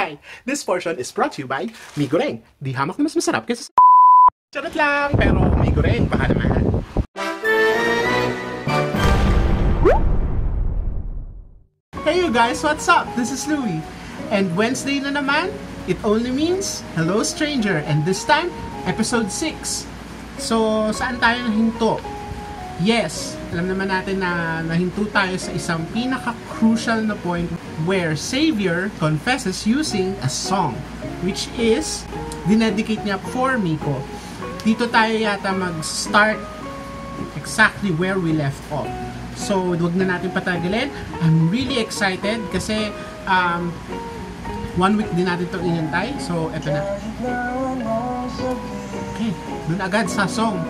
Hi! This portion is brought to you by Mi Goreng. Di hamak na mas masarap kaysa sa Charot lang, pero Mi Goreng, baka naman. Hey you guys, what's up? This is Louie. And Wednesday na naman, it only means Hello Stranger. And this time, episode 6. So, saan tayo nahinto? Yes, alam naman natin na nahinto tayo sa isang pinaka-crucial na point where Savior confesses using a song, which is dinedicate niya for Miko. Dito tayo yata mag-start exactly where we left off. So, wag na natin patagalin. I'm really excited kasi um, one week din natin itong inintay. So, eto na. Okay, dun agad sa song.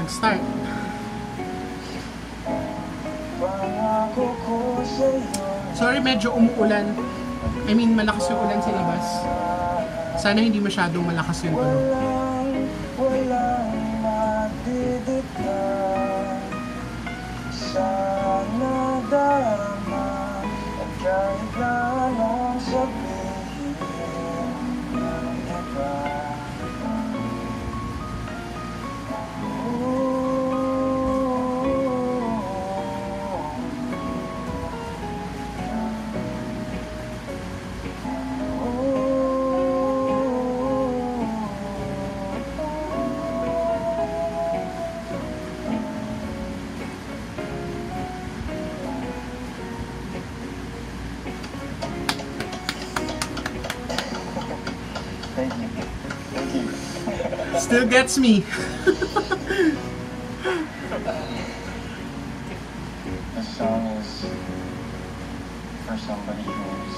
Nag-start. Sorry, medyo umuulan. I mean, malakas yung ulan sa labas. Sana hindi masyadong malakas yung tunog. Still gets me. This song is for somebody who's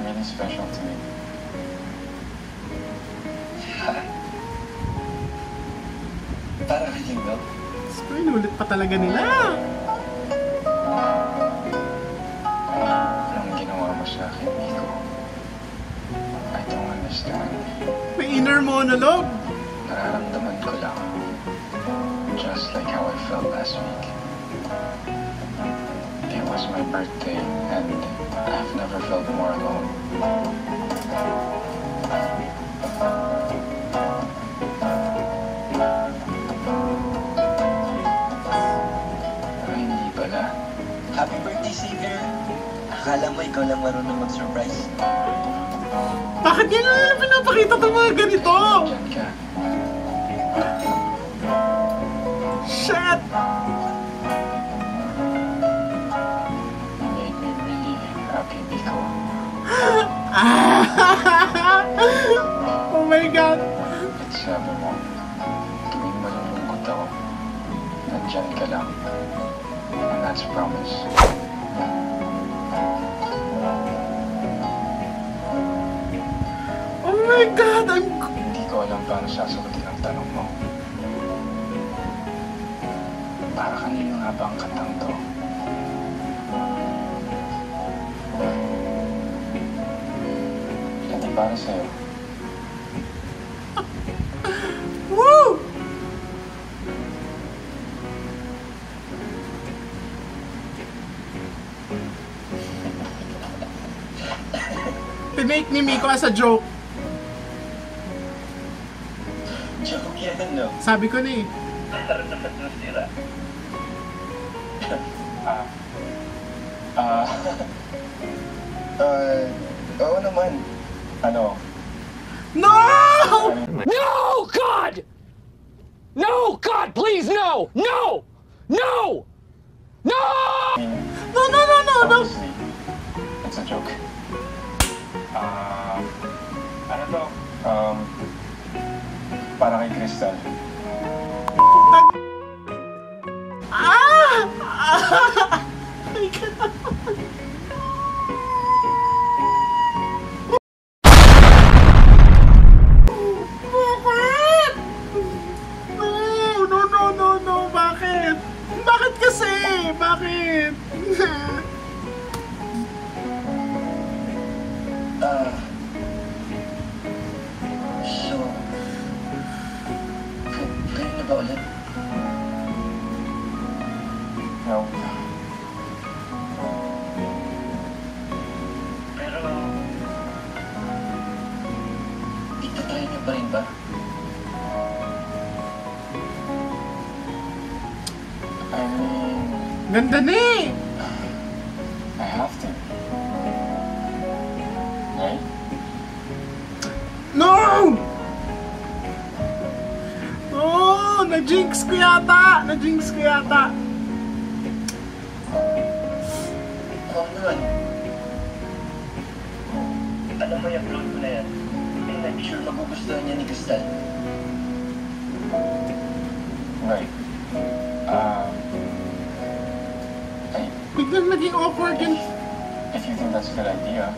really special to me. Para kay Jingle. So, inulit pa talaga nila. Savior! Akala mo ikaw lang marunong mag-surprise. Bakit yan na pinapakita itong mga ganito? Shit! Oh my god. At sabi mo, tuwing malulungkot ako, nandyan ka lang. And that's promise. My god, I'm... Hindi ko alam paano sasagutin ang tanong mo. Para kanino nga ba ang kantang to? Hindi para sa'yo. Woo! Pinake ni Miko as a joke. Joke Sabi ko na eh. Ah. Ah. Ah. oo naman. Ano? No! No, God! No, God, please, no! No! No! No! No, no, no, no, no! It's a joke. Ah, ano to? Um, para kay Crystal. Ah! My na-jinx ko yata! Na-jinx ko yata! Oo naman. Alam mo yung upload ko na yan. And I'm sure magugustuhan niya ni Crystal. Right. Um, Biglang naging awkward yun. if you think that's a good idea,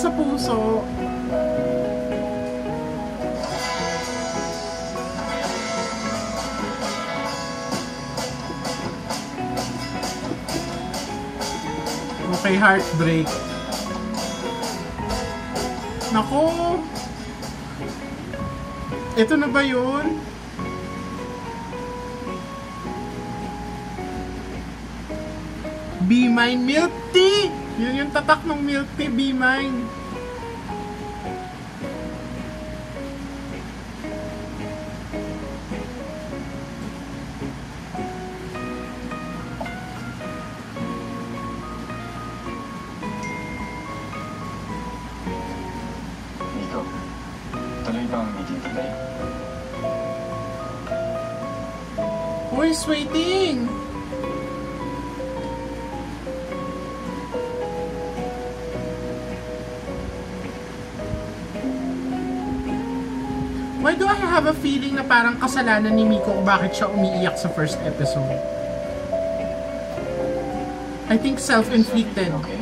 Sa puso. Okay, heartbreak. Nako! Ito na ba yun? Be mine milk tea! Yun yung tatak ng milk tea, be mine. Why do I have a feeling na parang kasalanan ni Miko kung bakit siya umiiyak sa first episode? I think self-inflicted. Okay.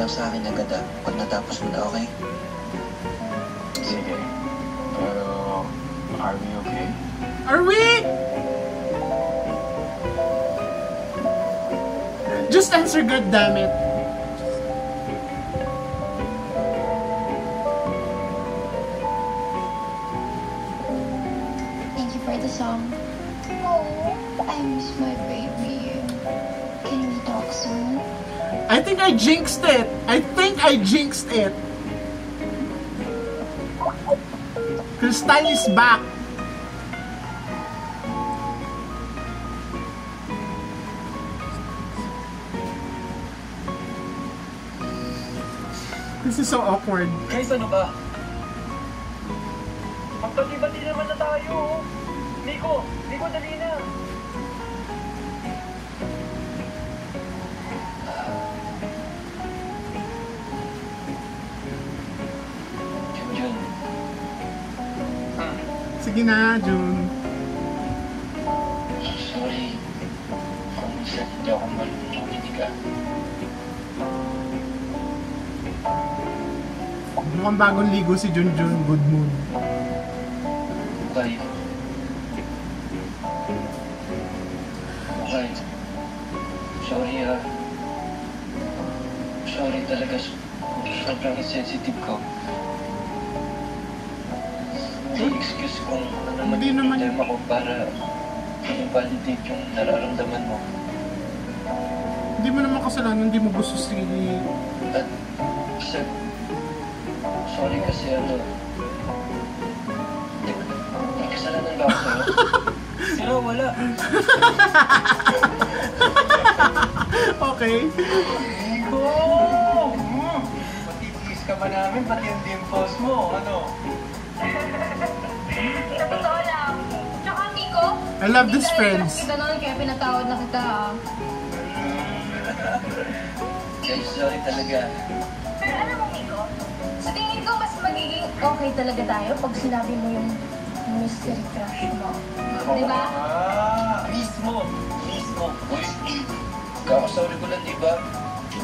Lang sa akin agad ah. Pag natapos mo na, okay? Sige. Pero, are we okay? Are we? Just answer, God damn it. Think I jinxed it. I think I jinxed it. Crystal is back. This is so awkward. Guys, ano ba? Magpati-bati naman na tayo. oh. Nico, Nico, dali na. Sige na, June. Sorry. Kung minsan hindi ako makinig ah. Mukhang bagong ligo si Junjun. Good mood. Okay. Okay. Sorry ah. Sorry talaga. Sobrang sensitive ko. Kung ano man Hindi yung naman. problema ko para i-validate yung nararamdaman mo. Hindi mo naman kasalanan, hindi mo gusto si... At kasi, sorry kasi ano, di ba, may kasalanan ba ako sa'yo? Sino, wala. Okay. Nico! Mm. Matitiis ka ba namin, pati yung dimples mo, ano? Sa totoo lang. Tsaka, Miko, I love hindi these talaga friends. kita noon, kaya pinatawad na kita. ah. Guys, sorry talaga. Pero alam mo, Miko, sa tingin ko mas magiging okay talaga tayo pag sinabi mo yung mystery crush mo. Di ba? Ah, mismo. Mismo. Uy, kakasorry ko lang, di ba?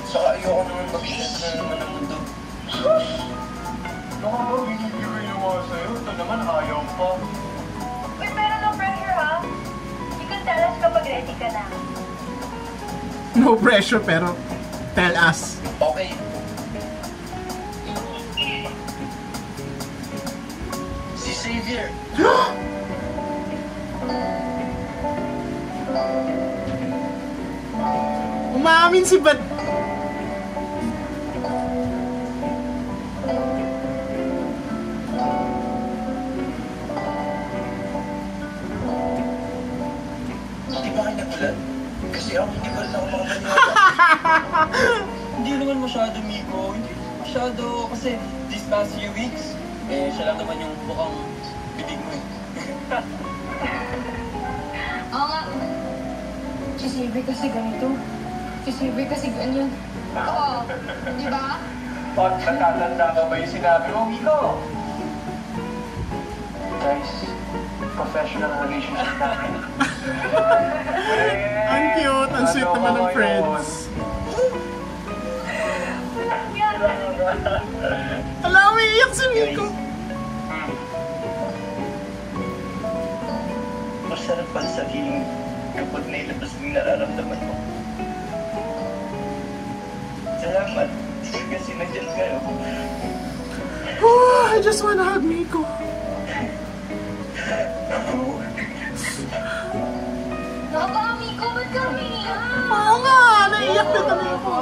Saka ayoko naman makita na naman ng mundo. Baka ba niyo nga sa'yo? Ito naman ayaw pa. Uy, pero no pressure ha. You can tell us kapag ready ka na. No pressure pero tell us. Okay. Si Xavier. Umaamin si Bad. These past few weeks, eh, siya lang naman yung mukhang bibig mo eh. Oo nga. Si Sylvie kasi ganito. Si Sylvie kasi ganyan. Oo. Di ba? Pag natatanda ka ba yung sinabi mo, Miko? Guys, professional relationship namin. Ang cute, ang sweet naman ng friends. Ala, umiiyak si Miko. Masarap pala sabihin kapag nailabas mo yung nararamdaman mo. Salamat. Kasi nandyan kayo. Oh, I just wanna hug Miko. Nakakami ko, ba't kami? Oo nga, naiiyak na kami ako.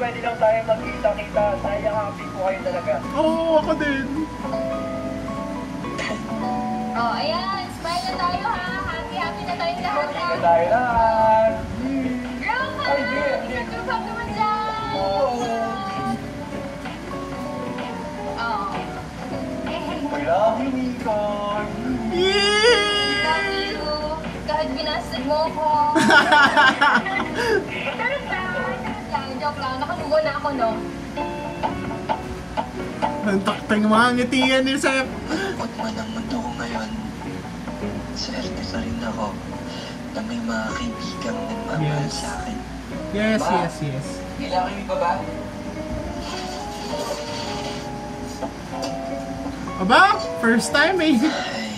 Pwede lang tayo magkita-kita, saya happy ko kayo talaga. Oo, ako din. Oh, ayan. Smile na tayo ha. Happy, happy na tayong lahat ha. Tayo lahat. Girl ha! Ay, di. Girl pa naman dyan. Oh. I love you, Miko. Yay! Love you. Kahit binasted mo lang. Joke lang. Nakalubo na ako, no? Ang taktang mga ngitian ni Sep. Huwag man ang mundo ko ngayon. Swerte pa rin ako na may mga kaibigang nagmamahal Yes. sa akin. Yes, yes, yes. Kailangan niyo pa ba? Aba, first time eh. Ay,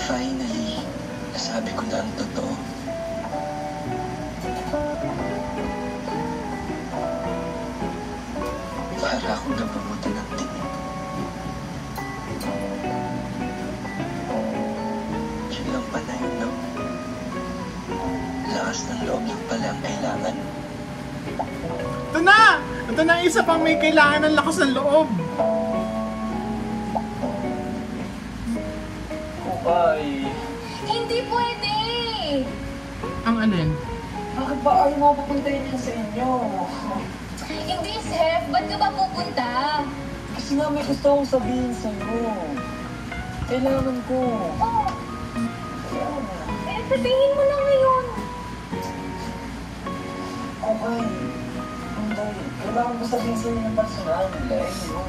finally, nasabi ko na ang totoo. Ito na isa pang may kailangan ng lakas ng loob. Ay, Hindi pwede. Ang ano yun? bakit ba ayaw mo papuntahin yan sa inyo? Hindi, Seth. Ba't ka ba pupunta? Kasi nga may gusto akong sabihin sa'yo. Kailangan ko. Oh, Kailangan eh, sabihin mo na ngayon. Okay. Kailangan ko sabihin sa'yo ng personal. Like, yun.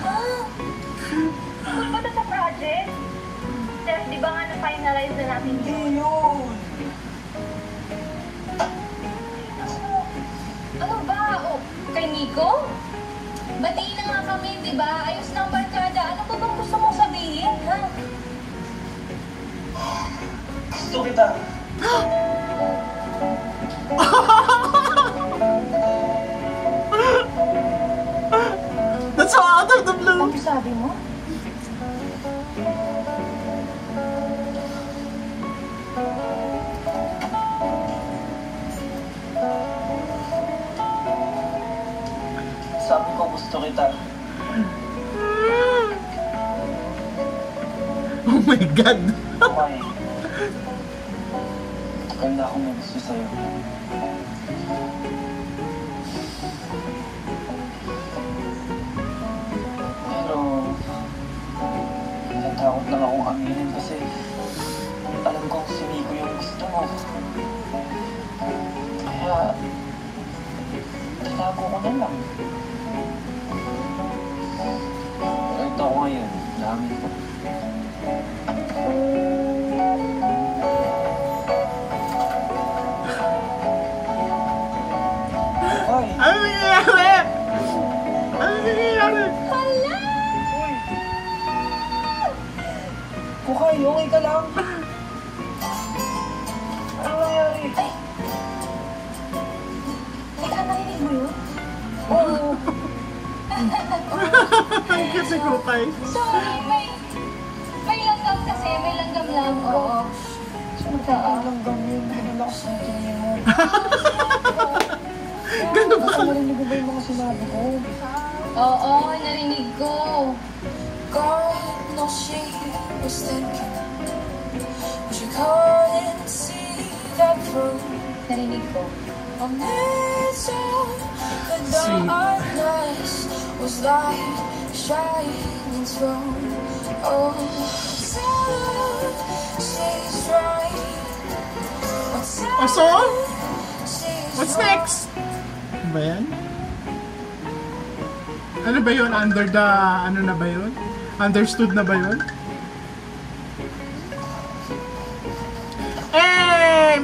Ha? Tungkol ba ito sa project? Seth, di ba nga na-finalize na natin Hindi yun? yun. Ano ba? O, kay Nico? Batiin na nga kami, di ba? Ayos lang barkada. Ano ba bang gusto mong sabihin, ha? Gusto kita. That's out of the blue. Ano sabi mo? Sabi ko gusto kita. Oh my God. Okay. Tagal na akong may gusto sa'yo. Lang akong aminin kasi alam kong si Nico yung gusto mo. Kaya, tinago ko na lang. Pero ito ako ngayon, dami ko. Kukay, okay ka lang? Ano nangyari? Ay! Teka, narinig mo yun? Oo! Ay, kasi kupay. Sorry, may... May langgam kasi, may langgam lang. Oo. Saan lang ganyan? Relax na tingin mo. Ganun ba? Narinig mo ba yung mga sinabi ko? Oo, narinig ko. God knows she was thinking But she couldn't see that through Narinig ko. Amidst all the Sweet. darkness Was light shining through Oh, sad, she's right What's so? she's What's next? Ano ba yan? Ano ba yun? Under the... Ano na ba yun? Understood na ba yun?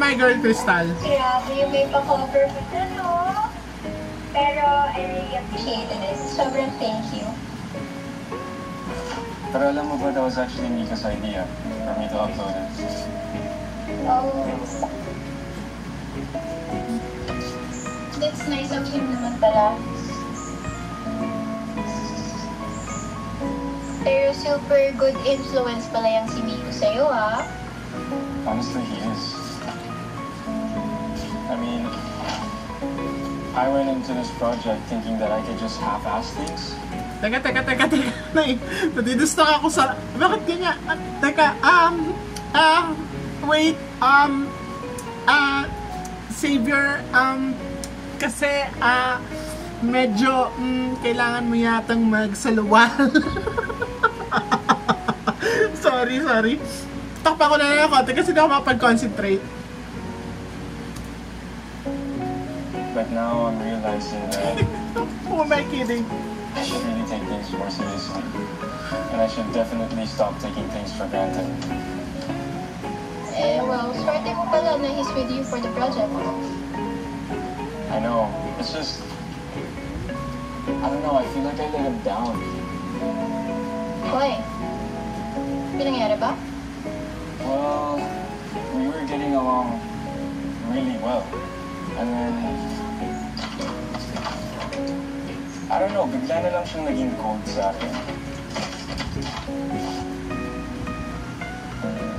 My girl, Crystal. Grabe yung may pa-cover mo na, no? Pero I really appreciated it. Sobrang thank you. Pero alam mo ba, that was actually Nico's idea for me to upload it. Oh. That's nice of him naman pala. Pero super good influence pala yung si Miko sa'yo, ha? Honestly, he is. I mean, I went into this project thinking that I could just half-ass things. Teka, teka, teka, teka. Nay, nadidistract ako sa... Bakit ganyan? Ah, teka, um... Ah... wait, um... Ah... Savior, um... Kasi, ah... medyo, mm, kailangan mo yatang magsaluwal. sorry, sorry. Takpa ko na lang ako konti kasi hindi ako makapag-concentrate. But now I'm realizing that Who am I kidding? I should really take things more seriously. And I should definitely stop taking things for granted. Eh, well, swerte mo pala na he's with you for the project. I know. It's just... I don't know, I feel like I let him down. Why? May nangyari ba? Well, we were getting along really well. And then... I don't know, bigla na lang siyang naging cold sa akin.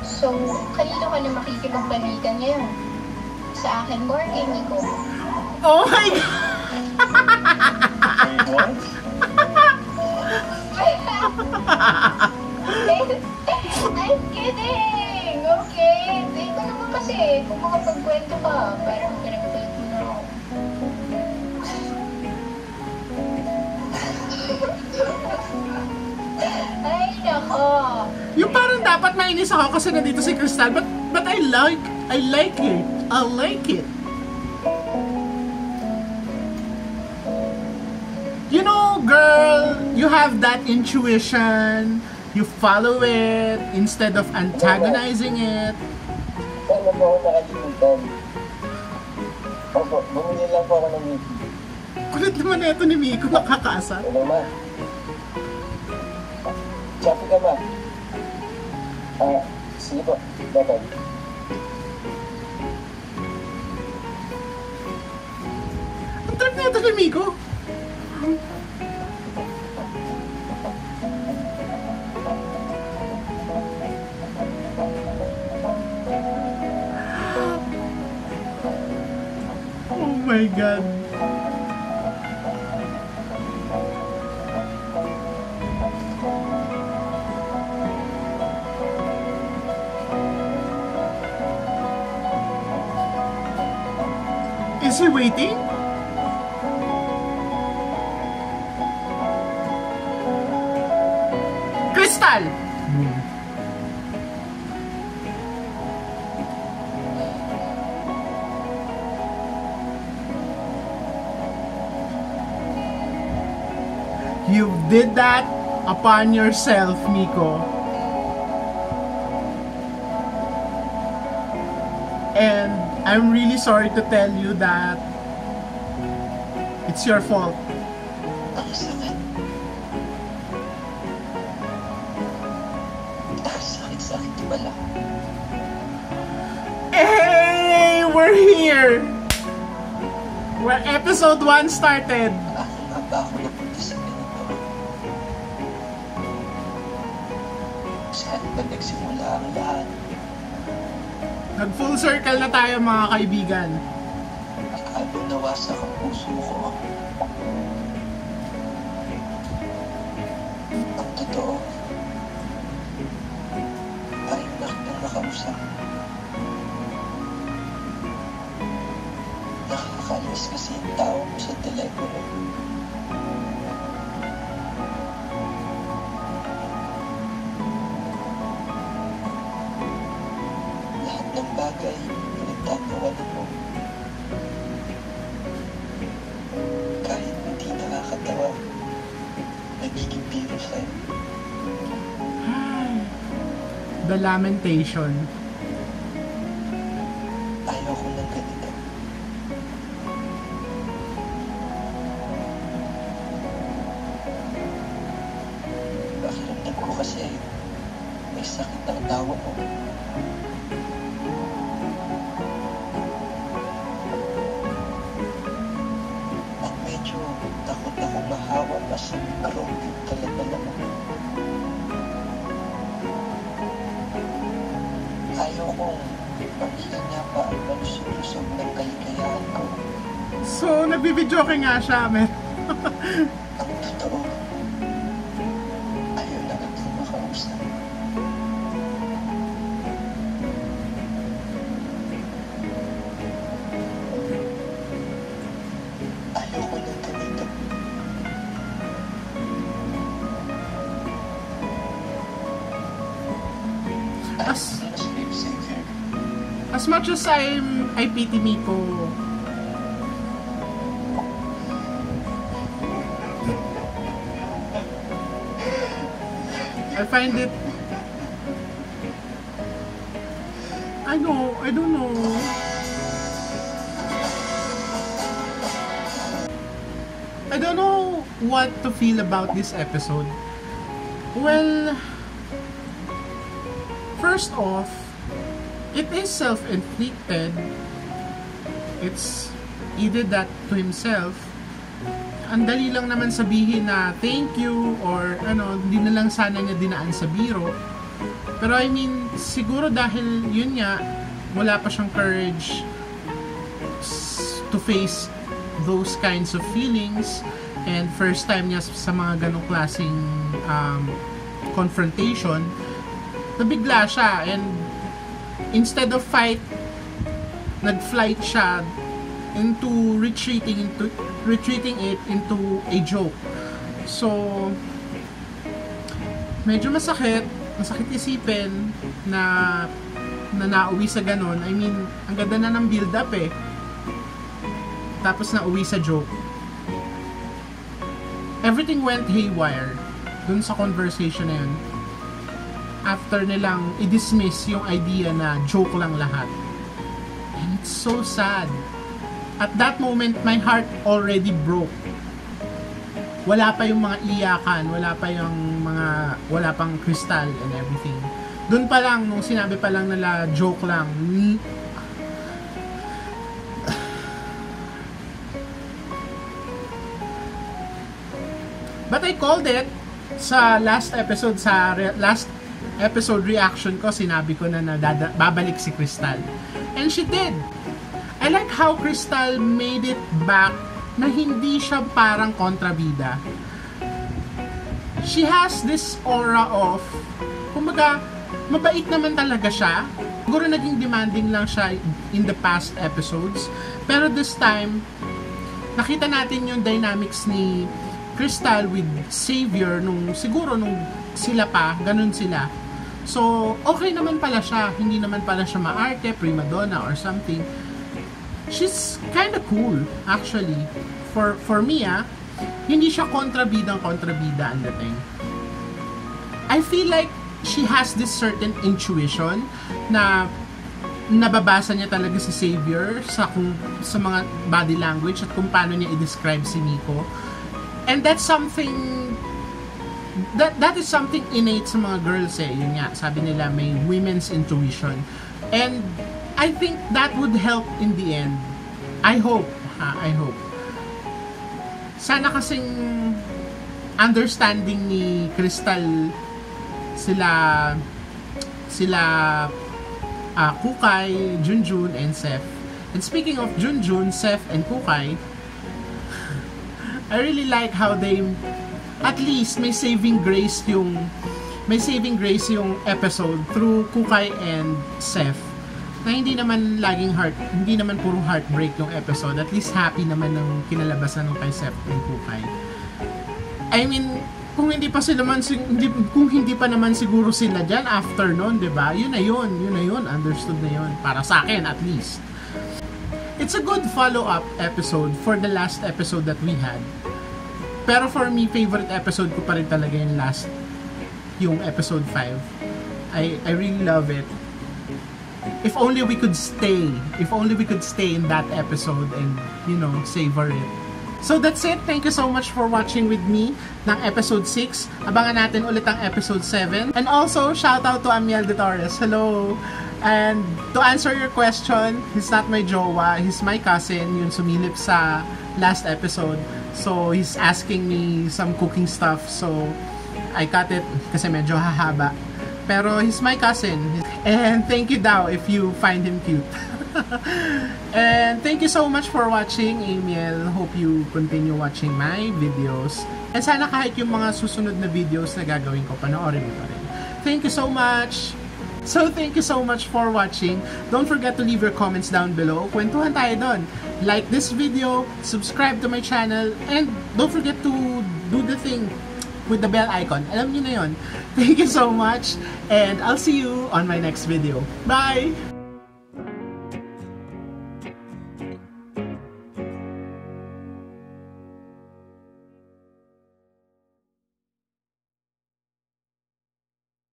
So, kanino ka na makikipagbalikan ngayon? Sa akin mo or kay Nico? Oh my God! Wait, what? I'm kidding! Okay? Hindi ko naman kasi kung makapagkwento ka, parang dapat mainis ako kasi nandito si Crystal, but but I like I like it. I like it. You know, girl, you have that intuition. You follow it instead of antagonizing it. Wala po ako nakalimutan. Opo, bumili. Kulit naman na ito ni Miko, nakakasa. Ano ma? Chappy ka ma? Ah, sige po. Dapat. Ang trip Miko. Oh my god. waiting? Crystal! You did that upon yourself, Miko. And I'm really sorry to tell you that it's your fault. Hey, we're here. Where episode 1 started. Nag full circle na tayo mga kaibigan. Nawasak ang puso ko? Ang totoo ay nakitang nakausap. Nakakaalis kasi yung tao mo sa telepono. The Lamentation. Ayaw ko ng ganito. Pakiramdam ko kasi may sakit ang tawa mo. Ayaw kong maghihina pa ang malusog-lusog ng kaligayahan ko. So, nagbibidyo ka nga siya, men. As much as I'm, I pity Miko, I find it I know, I don't know. I don't know what to feel about this episode. Well, first off, it is self-inflicted. It's he did that to himself. Ang dali lang naman sabihin na thank you or ano, hindi na lang sana niya dinaan sa biro. Pero I mean, siguro dahil yun nga, wala pa siyang courage to face those kinds of feelings and first time niya sa mga ganong klaseng um, confrontation, nabigla siya and instead of fight, nag-flight siya into retreating into retreating it into a joke. So medyo masakit, masakit isipin na na nauwi sa ganon. I mean, ang ganda na ng build up eh. Tapos nauwi sa joke. Everything went haywire dun sa conversation na yun. After nilang i-dismiss yung idea na joke lang lahat. And it's so sad. At that moment, my heart already broke. Wala pa yung mga iyakan, wala pa yung mga, wala pang crystal and everything. Doon pa lang, nung sinabi pa lang nila, joke lang. But I called it sa last episode, sa re- last episode reaction ko, sinabi ko na na dada- babalik si Crystal. And she did. I like how Crystal made it back na hindi siya parang kontrabida. She has this aura of, kumbaga, mabait naman talaga siya. Siguro naging demanding lang siya in the past episodes. Pero this time, nakita natin yung dynamics ni Crystal with Xavier nung siguro nung sila pa, ganun sila. So, okay naman pala siya. Hindi naman pala siya maarte, prima donna or something. She's kind of cool, actually. For for me, ah. hindi siya kontrabidang kontrabida ang dating. I feel like she has this certain intuition na nababasa niya talaga si Xavier sa kung sa mga body language at kung paano niya i-describe si Nico. And that's something that that is something innate sa mga girls eh. Yun nga, sabi nila may women's intuition. And I think that would help in the end. I hope, ha, I hope. Sana kasing understanding ni Crystal sila sila uh, Kukay, Junjun, and Seth. And speaking of Junjun, Seth, and Kukay, I really like how they at least may saving grace yung may saving grace yung episode through Kukay and Seth na hindi naman laging heart hindi naman puro heartbreak yung episode. At least happy naman ng kinalabasan ng kay Seth and Kukay I mean kung hindi pa sila man hindi, kung hindi pa naman siguro sila diyan after noon 'di ba? Yun na yun yun na yun. Understood na yun. Para sa akin at least. It's a good follow-up episode for the last episode that we had pero for me, favorite episode ko pa rin talaga yung last, yung episode 5. I, I really love it. If only we could stay, if only we could stay in that episode and, you know, savor it. So that's it. Thank you so much for watching with me ng episode 6. Abangan natin ulit ang episode 7. And also, shout out to Amiel de Torres. Hello! And to answer your question, he's not my jowa, he's my cousin, yung sumilip sa last episode. So, he's asking me some cooking stuff. So, I cut it kasi medyo hahaba. Pero he's my cousin. And thank you daw if you find him cute. and thank you so much for watching, Amiel. Hope you continue watching my videos. And sana kahit yung mga susunod na videos na gagawin ko, panoorin mo pa rin. Thank you so much! So, thank you so much for watching. Don't forget to leave your comments down below. Kwentuhan tayo doon. Like this video, subscribe to my channel, and don't forget to do the thing with the bell icon. Alam niyo na yon. Thank you so much, and I'll see you on my next video. Bye!